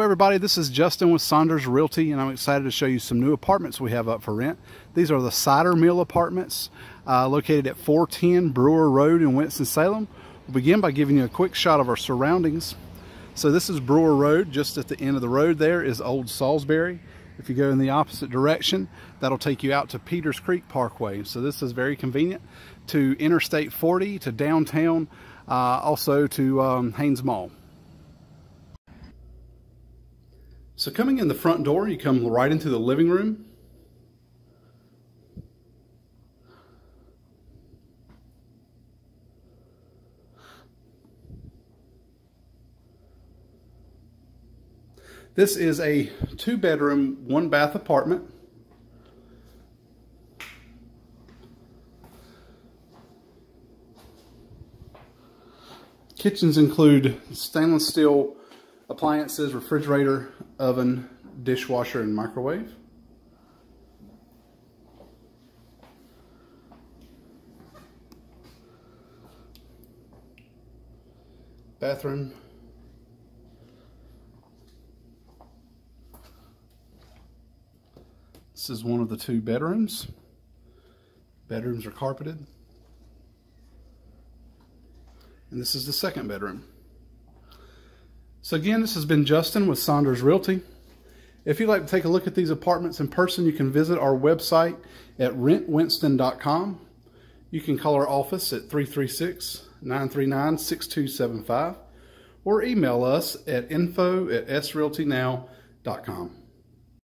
everybody, this is Justin with Saunders Realty and I'm excited to show you some new apartments we have up for rent. These are the Cider Mill Apartments uh, located at 410 Brewer Road in Winston-Salem. We'll begin by giving you a quick shot of our surroundings. So this is Brewer Road, just at the end of the road there is Old Salisbury. If you go in the opposite direction, that'll take you out to Peters Creek Parkway. So this is very convenient to Interstate 40, to downtown, uh, also to um, Hanes Mall. So coming in the front door, you come right into the living room. This is a two bedroom, one bath apartment. Kitchens include stainless steel appliances, refrigerator, oven, dishwasher, and microwave. Bathroom. This is one of the two bedrooms. Bedrooms are carpeted. And this is the second bedroom. So again, this has been Justin with Saunders Realty. If you'd like to take a look at these apartments in person, you can visit our website at rentwinston.com. You can call our office at 336-939-6275 or email us at info at srealtynow.com.